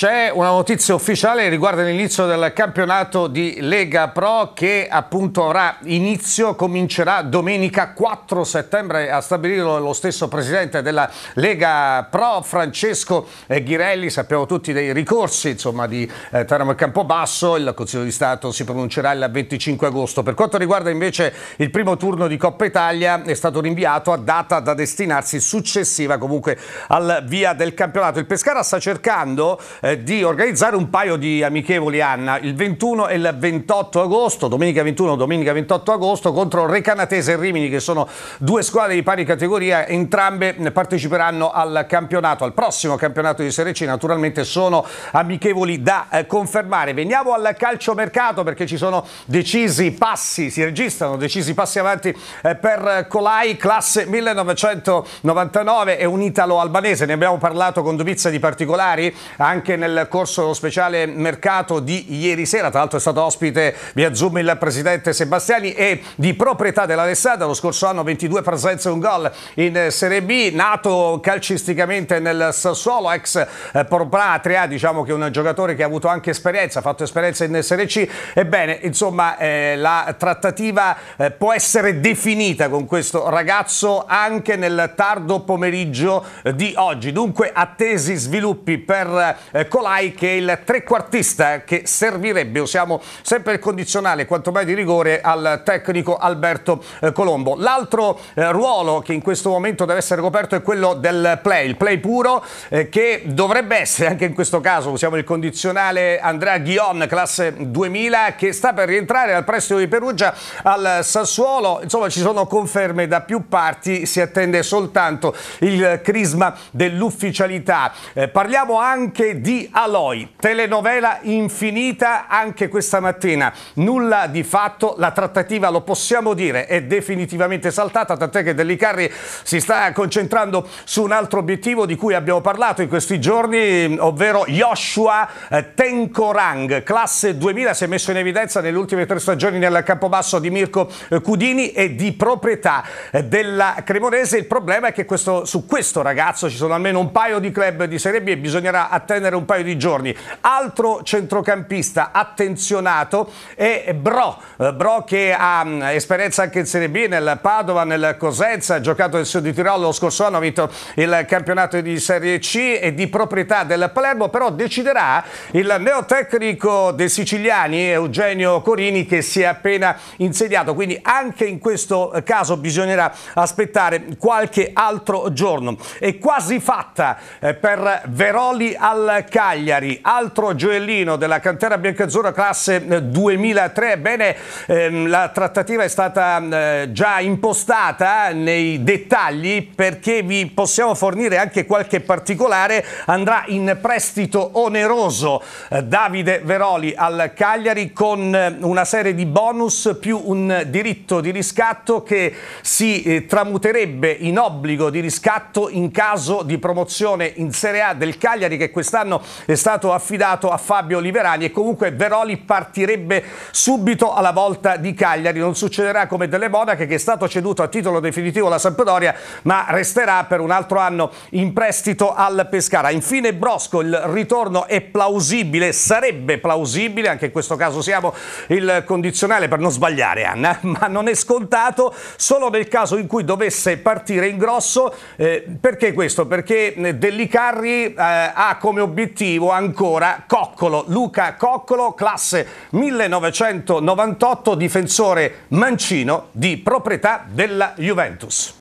c'è una notizia ufficiale riguardo l'inizio del campionato di Lega Pro che appunto avrà inizio, comincerà domenica 4 settembre a stabilirlo lo stesso presidente della Lega Pro Francesco eh, Ghirelli, sappiamo tutti dei ricorsi insomma, di eh, Teramo e Campobasso, il Consiglio di Stato si pronuncerà il 25 agosto. Per quanto riguarda invece il primo turno di Coppa Italia è stato rinviato a data da destinarsi successiva comunque al via del campionato. Il Pescara sta cercando eh, di organizzare un paio di amichevoli Anna, il 21 e il 28 agosto, domenica 21 domenica 28 agosto contro Recanatese e Rimini che sono due squadre di pari categoria, entrambe parteciperanno al campionato, al prossimo campionato di Serie C, naturalmente sono amichevoli da eh, confermare. Veniamo al calciomercato perché ci sono decisi passi, si registrano decisi passi avanti eh, per Colai, classe 1999 è un italo-albanese, ne abbiamo parlato con dovizia di particolari anche nel corso dello speciale mercato di ieri sera, tra l'altro è stato ospite via Zoom il presidente Sebastiani e di proprietà dell'Alessandra, lo scorso anno 22 presenze e un gol in Serie B, nato calcisticamente nel Sassuolo, ex eh, Propatria, diciamo che è un giocatore che ha avuto anche esperienza, ha fatto esperienza in Serie C, ebbene insomma eh, la trattativa eh, può essere definita con questo ragazzo anche nel tardo pomeriggio eh, di oggi, dunque attesi sviluppi per eh, Colai che è il trequartista che servirebbe, usiamo sempre il condizionale quanto mai di rigore al tecnico Alberto eh, Colombo. L'altro eh, ruolo che in questo momento deve essere coperto è quello del play, il play puro eh, che dovrebbe essere anche in questo caso, usiamo il condizionale Andrea Ghion, classe 2000 che sta per rientrare al prestito di Perugia al Sassuolo, insomma ci sono conferme da più parti, si attende soltanto il crisma dell'ufficialità. Eh, parliamo anche di Aloy, telenovela infinita anche questa mattina, nulla di fatto, la trattativa lo possiamo dire è definitivamente saltata, tant'è che Dellicarri si sta concentrando su un altro obiettivo di cui abbiamo parlato in questi giorni, ovvero Joshua eh, Tenkorang, classe 2000, si è messo in evidenza nelle ultime tre stagioni nel campobasso di Mirko eh, Cudini e di proprietà eh, della Cremonese. Il problema è che questo, su questo ragazzo ci sono almeno un paio di club di Serie B e bisognerà attendere un paio di giorni. Altro centrocampista attenzionato è Bro, Bro che ha mm, esperienza anche in Serie B nel Padova, nel Cosenza, ha giocato nel Sud di Tirolo lo scorso anno, ha vinto il campionato di Serie C e di proprietà del Palermo, però deciderà il neotecnico dei siciliani Eugenio Corini che si è appena insediato, quindi anche in questo caso bisognerà aspettare qualche altro giorno. È quasi fatta eh, per Veroli al Cagliari, altro gioiellino della cantera biancazzurra classe 2003. Bene, ehm, la trattativa è stata eh, già impostata nei dettagli perché vi possiamo fornire anche qualche particolare. Andrà in prestito oneroso eh, Davide Veroli al Cagliari con eh, una serie di bonus più un diritto di riscatto che si eh, tramuterebbe in obbligo di riscatto in caso di promozione in Serie A del Cagliari che quest'anno è stato affidato a Fabio Liverani e comunque Veroli partirebbe subito alla volta di Cagliari. Non succederà come delle Monache che è stato ceduto a titolo definitivo alla Sampdoria ma resterà per un altro anno in prestito al Pescara. Infine Brosco, il ritorno è plausibile, sarebbe plausibile, anche in questo caso siamo il condizionale per non sbagliare Anna, ma non è scontato solo nel caso in cui dovesse partire in grosso. Eh, perché questo? Perché eh, Dellicarri eh, ha come obiettivo ancora Coccolo, Luca Coccolo, classe 1998, difensore mancino di proprietà della Juventus.